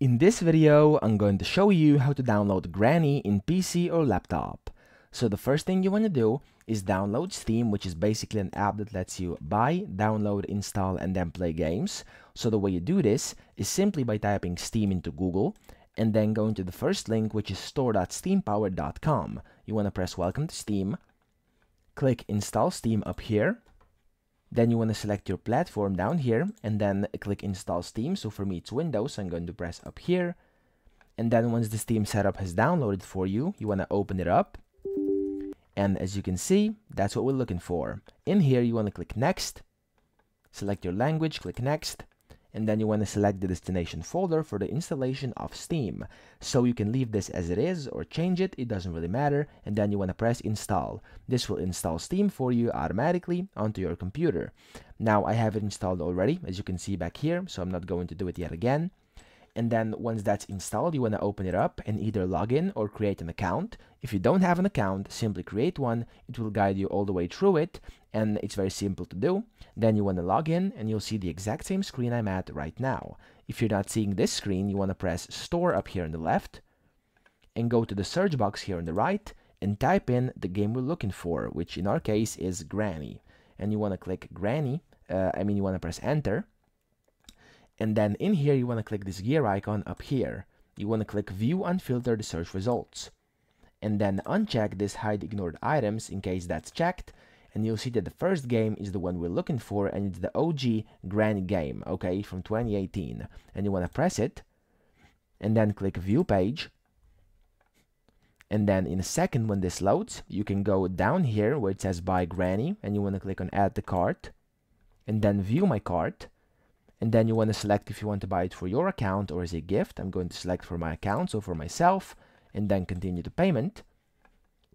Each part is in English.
In this video, I'm going to show you how to download Granny in PC or laptop. So the first thing you want to do is download Steam, which is basically an app that lets you buy, download, install, and then play games. So the way you do this is simply by typing Steam into Google and then going to the first link, which is store.steampowered.com. You want to press Welcome to Steam, click Install Steam up here, then you want to select your platform down here and then click install Steam. So for me it's Windows, so I'm going to press up here. And then once the Steam setup has downloaded for you, you want to open it up. And as you can see, that's what we're looking for. In here, you want to click next, select your language, click next, and then you want to select the destination folder for the installation of Steam. So you can leave this as it is or change it, it doesn't really matter, and then you want to press install. This will install Steam for you automatically onto your computer. Now I have it installed already, as you can see back here, so I'm not going to do it yet again and then once that's installed you want to open it up and either log in or create an account. If you don't have an account simply create one. It will guide you all the way through it and it's very simple to do. Then you want to log in and you'll see the exact same screen I'm at right now. If you're not seeing this screen you want to press store up here on the left and go to the search box here on the right and type in the game we're looking for which in our case is Granny. And you want to click Granny uh, I mean you want to press enter and then in here, you want to click this gear icon up here. You want to click View Unfiltered Search Results. And then uncheck this Hide Ignored Items in case that's checked. And you'll see that the first game is the one we're looking for, and it's the OG Granny game, okay, from 2018. And you want to press it, and then click View Page. And then in a second, when this loads, you can go down here where it says Buy Granny, and you want to click on Add to Cart, and then View My Cart and then you want to select if you want to buy it for your account or as a gift. I'm going to select for my account, so for myself, and then continue the payment.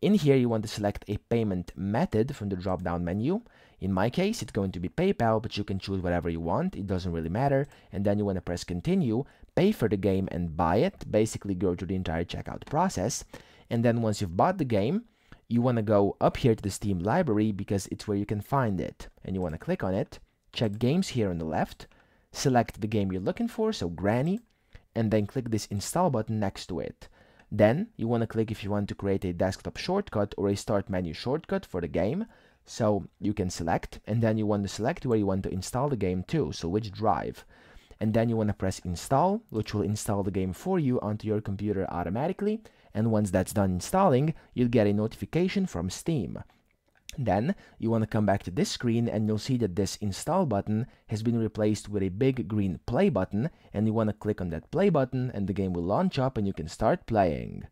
In here, you want to select a payment method from the drop-down menu. In my case, it's going to be PayPal, but you can choose whatever you want. It doesn't really matter. And then you want to press continue, pay for the game and buy it, basically go through the entire checkout process. And then once you've bought the game, you want to go up here to the Steam library because it's where you can find it. And you want to click on it, check games here on the left, select the game you're looking for, so Granny, and then click this install button next to it. Then you want to click if you want to create a desktop shortcut or a start menu shortcut for the game. So you can select and then you want to select where you want to install the game to, so which drive. And then you want to press install, which will install the game for you onto your computer automatically. And once that's done installing, you'll get a notification from Steam. Then you want to come back to this screen and you'll see that this install button has been replaced with a big green play button and you want to click on that play button and the game will launch up and you can start playing.